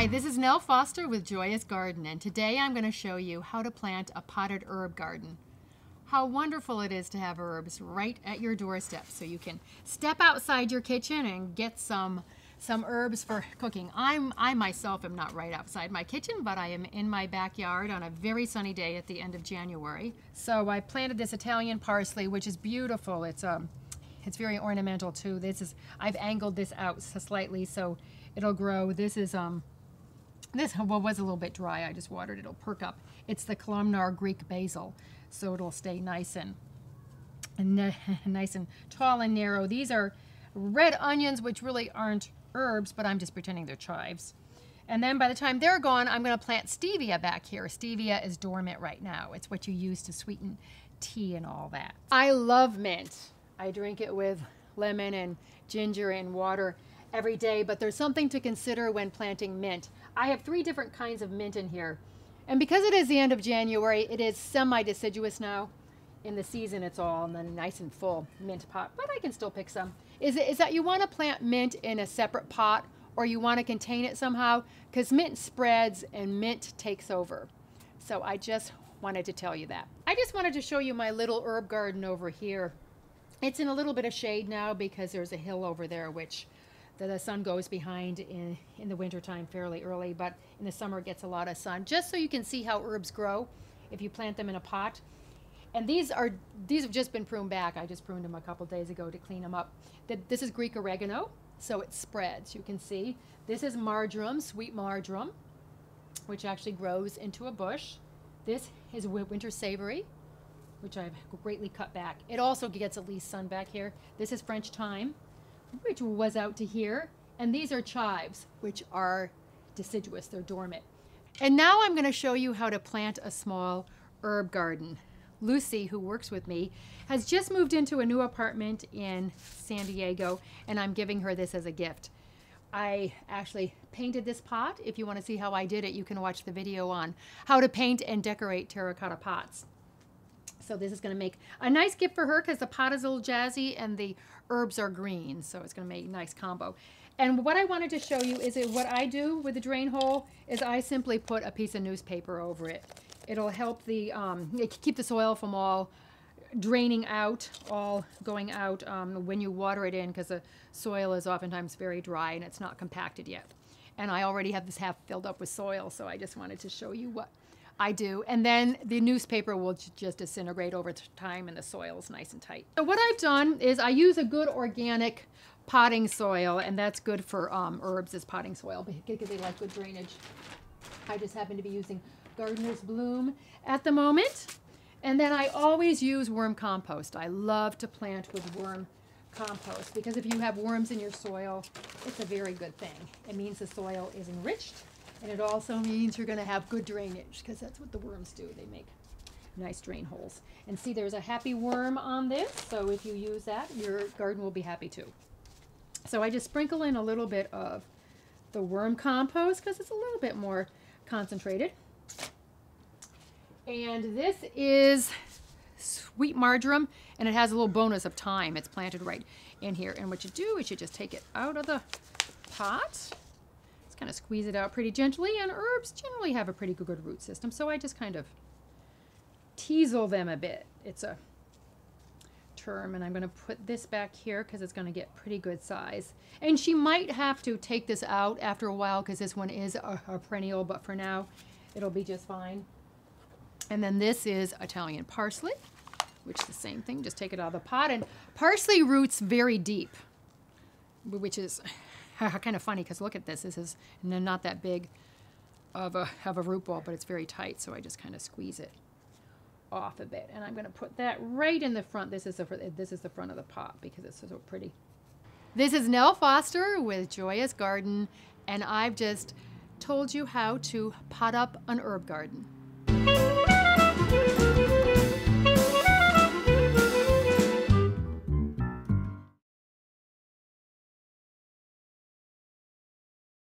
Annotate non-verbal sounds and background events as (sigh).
Hi, this is Nell Foster with Joyous Garden, and today I'm going to show you how to plant a potted herb garden. How wonderful it is to have herbs right at your doorstep so you can step outside your kitchen and get some some herbs for cooking. I'm I myself am not right outside my kitchen, but I am in my backyard on a very sunny day at the end of January. So I planted this Italian parsley, which is beautiful. It's um it's very ornamental too. This is I've angled this out slightly so it'll grow. This is um (laughs) this was a little bit dry. I just watered it. It'll perk up. It's the columnar Greek basil, so it'll stay nice and, and (laughs) nice and tall and narrow. These are red onions, which really aren't herbs, but I'm just pretending they're chives. And then by the time they're gone, I'm going to plant stevia back here. Stevia is dormant right now. It's what you use to sweeten tea and all that. I love mint. I drink it with lemon and ginger and water every day, but there's something to consider when planting mint. I have three different kinds of mint in here. And because it is the end of January, it is semi-deciduous now. In the season, it's all in the nice and full mint pot, but I can still pick some. Is, it, is that you want to plant mint in a separate pot or you want to contain it somehow because mint spreads and mint takes over. So I just wanted to tell you that. I just wanted to show you my little herb garden over here. It's in a little bit of shade now because there's a hill over there which the, the sun goes behind in, in the wintertime fairly early, but in the summer it gets a lot of sun. Just so you can see how herbs grow if you plant them in a pot. And these are these have just been pruned back. I just pruned them a couple days ago to clean them up. That this is Greek oregano, so it spreads. You can see this is marjoram, sweet marjoram, which actually grows into a bush. This is winter savory, which I've greatly cut back. It also gets at least sun back here. This is French thyme which was out to here. And these are chives, which are deciduous, they're dormant. And now I'm gonna show you how to plant a small herb garden. Lucy, who works with me, has just moved into a new apartment in San Diego, and I'm giving her this as a gift. I actually painted this pot. If you want to see how I did it, you can watch the video on how to paint and decorate terracotta pots. So this is going to make a nice gift for her because the pot is a little jazzy and the herbs are green. So it's going to make a nice combo. And what I wanted to show you is what I do with the drain hole is I simply put a piece of newspaper over it. It'll help the um, keep the soil from all draining out, all going out um, when you water it in because the soil is oftentimes very dry and it's not compacted yet. And I already have this half filled up with soil, so I just wanted to show you what I do. And then the newspaper will just disintegrate over time and the soil is nice and tight. So what I've done is I use a good organic potting soil and that's good for um, herbs as potting soil because they like good drainage. I just happen to be using Gardener's Bloom at the moment. And then I always use worm compost. I love to plant with worm compost because if you have worms in your soil, it's a very good thing. It means the soil is enriched and it also means you're going to have good drainage because that's what the worms do. They make nice drain holes. And see, there's a happy worm on this. So if you use that, your garden will be happy too. So I just sprinkle in a little bit of the worm compost because it's a little bit more concentrated. And this is sweet marjoram and it has a little bonus of thyme. It's planted right in here. And what you do is you just take it out of the pot kind of squeeze it out pretty gently, and herbs generally have a pretty good root system, so I just kind of teasel them a bit. It's a term, and I'm going to put this back here because it's going to get pretty good size. And she might have to take this out after a while because this one is a, a perennial, but for now, it'll be just fine. And then this is Italian parsley, which is the same thing. Just take it out of the pot. And parsley roots very deep, which is (laughs) kind of funny because look at this. This is not that big of a, of a root ball, but it's very tight. So I just kind of squeeze it off a bit. And I'm going to put that right in the front. This is the, this is the front of the pot because it's so pretty. This is Nell Foster with Joyous Garden, and I've just told you how to pot up an herb garden.